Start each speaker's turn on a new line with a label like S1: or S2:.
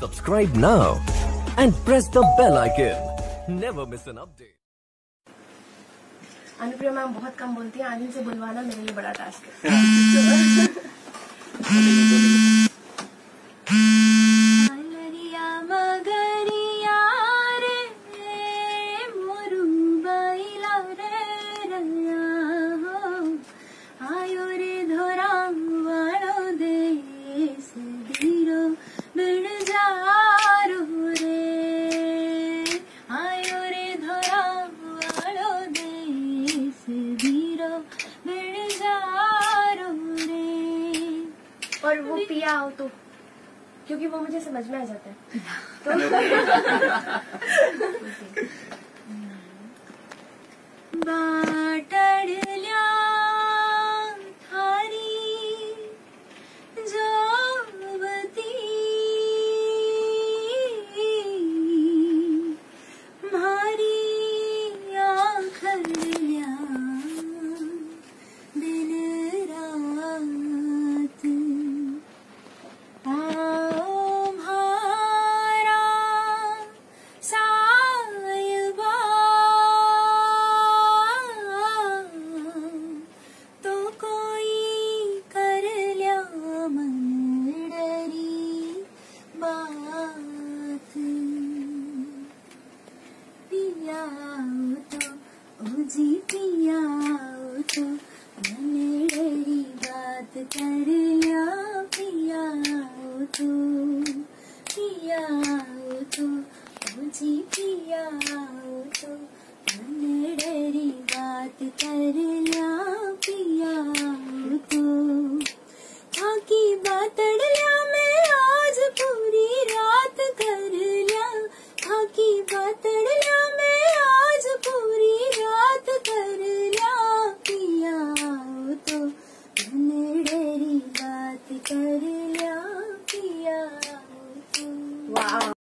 S1: Subscribe now and press the bell icon. Never miss an update.
S2: Anupriya ma'am बहुत कम बोलती हैं आनंद से बुलवाना मेरे लिए बड़ा टास्क है और वो पिया हो तो क्योंकि वो मुझे समझ में आ जाता है। तो
S3: जी पियाओ तो मन डरी बात कर लिया पियाओ तो पियाओ तो जी पियाओ तो मन डरी बात कर लिया पियाओ तो। खाकी बातड़ 哇哦。